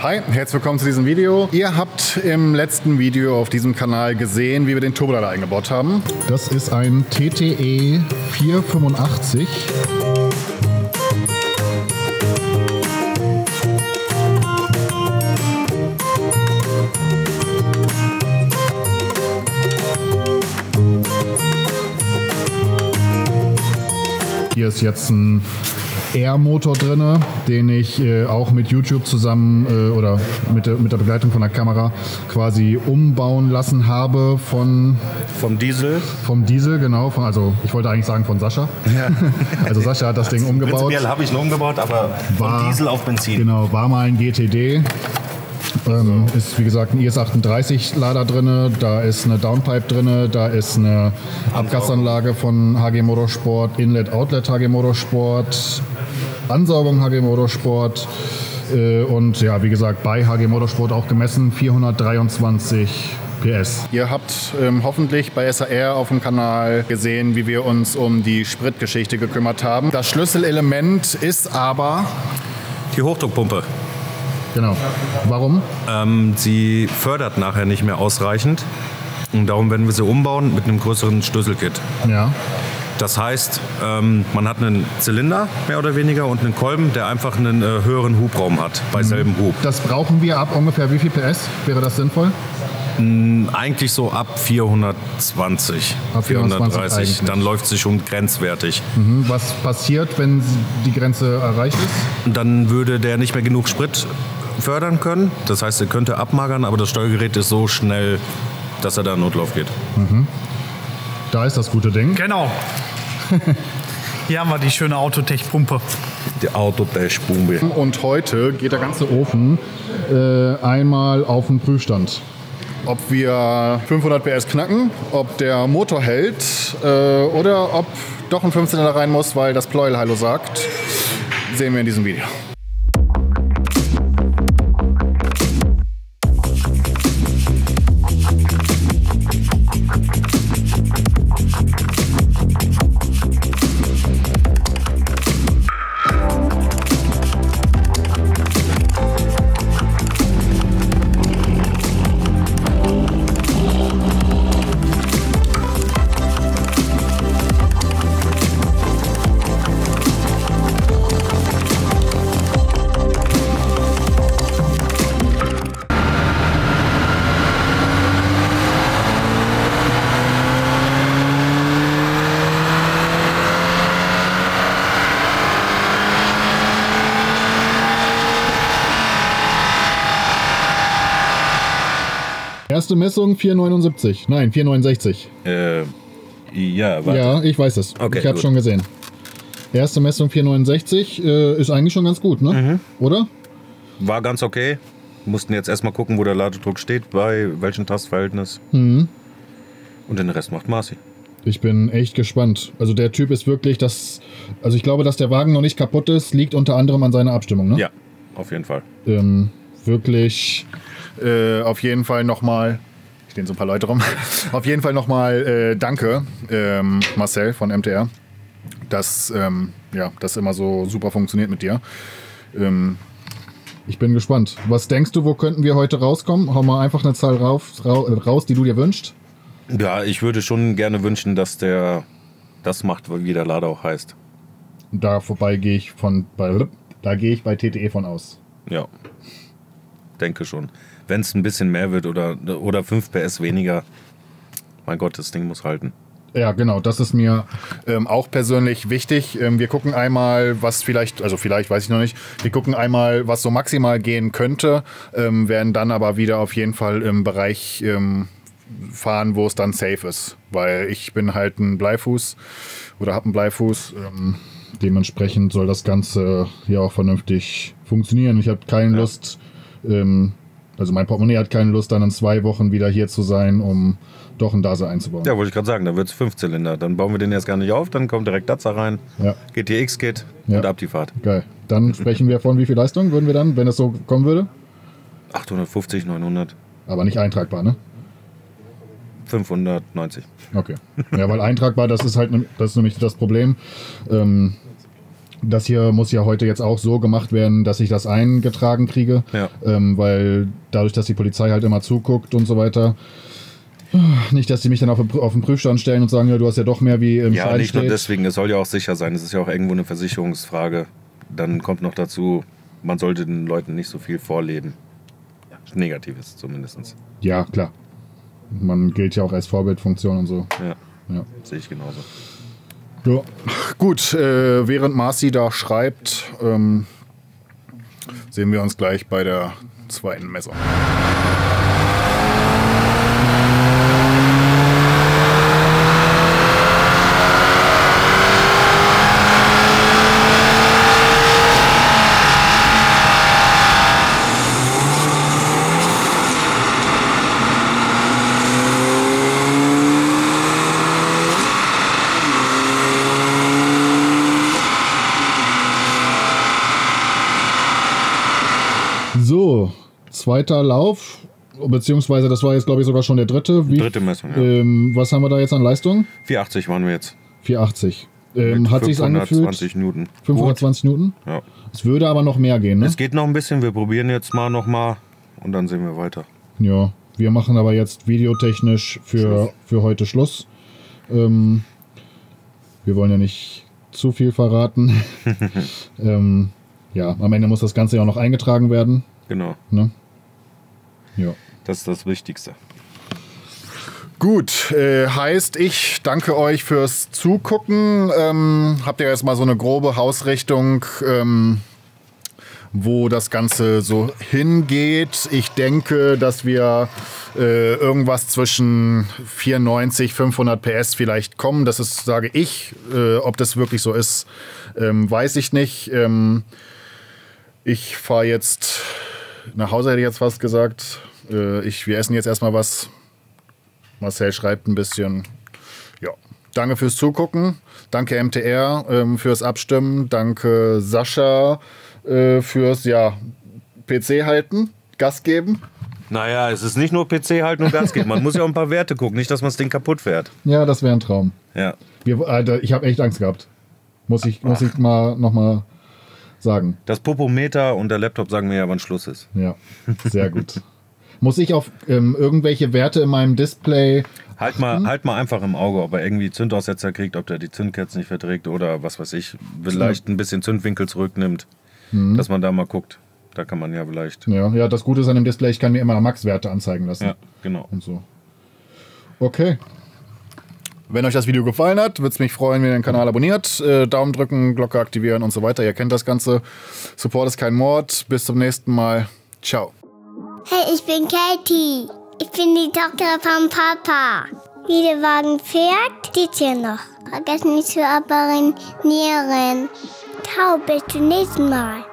Hi, herzlich willkommen zu diesem Video. Ihr habt im letzten Video auf diesem Kanal gesehen, wie wir den Turbolader eingebaut haben. Das ist ein TTE 485. Hier ist jetzt ein Air-Motor drin, den ich äh, auch mit YouTube zusammen äh, oder mit der, mit der Begleitung von der Kamera quasi umbauen lassen habe von Vom Diesel. vom Diesel, genau. Von, also ich wollte eigentlich sagen von Sascha. Also Sascha hat das Ding umgebaut. Prinzipiell habe ich ihn umgebaut, aber War- von Diesel auf Benzin. Genau, war mal ein GTD. Ähm, ist wie gesagt ein IS-38-Lader drin, da ist eine Downpipe drin, da ist eine Abgasanlage von HG Motorsport, Inlet-Outlet HG Motorsport, Ansaugung HG Motorsport äh, und ja, wie gesagt, bei HG Motorsport auch gemessen 423 PS. Ihr habt ähm, hoffentlich bei SAR auf dem Kanal gesehen, wie wir uns um die Spritgeschichte gekümmert haben. Das Schlüsselelement ist aber Die Hochdruckpumpe. Genau. Warum? Ähm, sie fördert nachher nicht mehr ausreichend. Und darum werden wir sie umbauen mit einem größeren Schlüsselkit. Ja. Das heißt, ähm, man hat einen Zylinder mehr oder weniger und einen Kolben, der einfach einen äh, höheren Hubraum hat, bei selben Hub. Das brauchen wir ab ungefähr wie viel PS? Wäre das sinnvoll? Eigentlich so ab 420, Ab 420 430. eigentlich. Dann läuft sie schon grenzwertig. Mhm. Was passiert, wenn die Grenze erreicht ist? Dann würde der nicht mehr genug Sprit fördern können. Das heißt, er könnte abmagern, aber das Steuergerät ist so schnell, dass er da in Notlauf geht. Da ist das gute Ding. Genau. Hier haben wir die schöne Autotech-Pumpe. Die Autodash-Bumbe. Und heute geht der ganze Ofen äh, einmal auf den Prüfstand. Ob wir 500 PS knacken, ob der Motor hält äh, oder ob doch ein 15er da rein muss, weil das Pleuel Hallo sagt, sehen wir in diesem Video. Erste Messung 479. Nein, 469. Äh, ja, warte. Ja, ich weiß es. Okay, ich habe schon gesehen. Erste Messung 469 äh, ist eigentlich schon ganz gut, ne? Mhm. Oder? War ganz okay. Mussten jetzt erstmal gucken, wo der Ladedruck steht, bei welchem Tastverhältnis. Mhm. Und den Rest macht Marci. Ich bin echt gespannt. Also der Typ ist wirklich das. Also ich glaube, dass der Wagen noch nicht kaputt ist, liegt unter anderem an seiner Abstimmung. Ne? Ja, auf jeden Fall. Ähm, wirklich. Äh, auf jeden Fall nochmal. Stehen so ein paar Leute rum. auf jeden Fall nochmal äh, Danke, ähm, Marcel von MTR, dass ähm, ja, das immer so super funktioniert mit dir. Ähm, ich bin gespannt. Was denkst du, wo könnten wir heute rauskommen? Hau mal einfach eine Zahl rauf, rau, raus, die du dir wünschst. Ja, ich würde schon gerne wünschen, dass der das macht, wie der Lader auch heißt. Da vorbei gehe ich von bei, da gehe ich bei TTE von aus. Ja. Denke schon. Wenn es ein bisschen mehr wird oder, oder 5 PS weniger, mein Gott, das Ding muss halten. Ja, genau, das ist mir ähm, auch persönlich wichtig. Ähm, wir gucken einmal, was vielleicht, also vielleicht weiß ich noch nicht, wir gucken einmal, was so maximal gehen könnte, ähm, werden dann aber wieder auf jeden Fall im Bereich ähm, fahren, wo es dann safe ist. Weil ich bin halt ein Bleifuß oder habe einen Bleifuß. Ähm, dementsprechend soll das Ganze hier auch vernünftig funktionieren. Ich habe keine Lust, ähm, also mein Portemonnaie hat keine Lust, dann in zwei Wochen wieder hier zu sein, um doch ein Dase einzubauen. Ja, wollte ich gerade sagen, dann wird es 5 Zylinder. Dann bauen wir den erst gar nicht auf, dann kommt direkt Datsa rein, Ja. GTX-Kit Ja. und ab die Fahrt. Geil. Dann sprechen wir von wie viel Leistung würden wir dann, wenn es so kommen würde? 850, 900, Aber nicht eintragbar, ne? 590. Okay. Ja, weil eintragbar, das ist halt, ne- das ist nämlich das Problem. Ähm, das hier muss ja heute jetzt auch so gemacht werden, dass ich das eingetragen kriege. Ja. Ähm, weil dadurch, dass die Polizei halt immer zuguckt und so weiter. Nicht, dass sie mich dann auf, auf den Prüfstand stellen und sagen, ja, du hast ja doch mehr wie im Ja, Schein nicht nur steht. deswegen, es soll ja auch sicher sein. Es ist ja auch irgendwo eine Versicherungsfrage. Dann kommt noch dazu, man sollte den Leuten nicht so viel vorleben. Negatives zumindest. Ja, klar. Man gilt ja auch als Vorbildfunktion und so. Ja, Ja. sehe ich genauso. Ja. Gut, äh, während Marci da schreibt, ähm, sehen wir uns gleich bei der zweiten Messung. So, zweiter Lauf, beziehungsweise das war jetzt, glaube ich, sogar schon der dritte. Wie, Dritte Messung, ja. ähm, was haben wir da jetzt an Leistung? 480 waren wir jetzt. 480. Ähm, hat sich's angefühlt? 520 Newton. 520 Minuten? Gut. Ja. Es würde aber noch mehr gehen, ne? Es geht noch ein bisschen. Wir probieren jetzt mal noch mal und dann sehen wir weiter. Ja, wir machen aber jetzt videotechnisch für, für heute Schluss. Ähm, wir wollen ja nicht zu viel verraten. ähm, ja, am Ende muss das Ganze ja auch noch eingetragen werden. Genau. Ne? Ja. Das ist das Wichtigste. Gut, äh, heißt, ich danke euch fürs Zugucken. Ähm, habt ihr jetzt mal so eine grobe Hausrichtung, ähm, wo das Ganze so hingeht? Ich denke, dass wir äh, irgendwas zwischen 94, 500 PS vielleicht kommen. Das ist, sage ich. Äh, ob das wirklich so ist, ähm, weiß ich nicht. Ähm, ich fahre jetzt nach Hause, hätte ich jetzt fast gesagt. Äh, ich, wir essen jetzt erstmal was. Marcel schreibt ein bisschen. Ja. Danke fürs Zugucken. Danke MTR ähm, fürs Abstimmen. Danke Sascha äh, fürs ja, PC halten, Gas geben. Naja, es ist nicht nur PC halten und Gas geben. Man muss ja auch ein paar Werte gucken, nicht, dass man das Ding kaputt fährt. Ja, das wäre ein Traum. Ja. Wir, Alter, ich habe echt Angst gehabt. Muss ich, muss ich mal nochmal sagen. Das Popometer und der Laptop sagen mir ja, wann Schluss ist. Ja, sehr gut. Muss ich auf ähm, irgendwelche Werte in meinem Display Halt mal, halt mal einfach im Auge, ob er irgendwie Zündaussetzer kriegt, ob der die Zündkerzen nicht verträgt oder was weiß ich, vielleicht ein bisschen Zündwinkel zurücknimmt, dass man da mal guckt. Da kann man ja vielleicht. Ja, ja, das Gute ist an dem Display, ich kann mir immer Max-Werte anzeigen lassen. Ja, genau. Und so. Okay. Wenn euch das Video gefallen hat, würde es mich freuen, wenn ihr den Kanal abonniert. Äh, Daumen drücken, Glocke aktivieren und so weiter. Ihr kennt das Ganze. Support ist kein Mord. Bis zum nächsten Mal. Ciao. Hey, ich bin Katie. Ich bin die Tochter von Papa. Wie der Wagen fährt, steht hier noch. Vergesst nicht zu abonnieren. Ciao, bis zum nächsten Mal.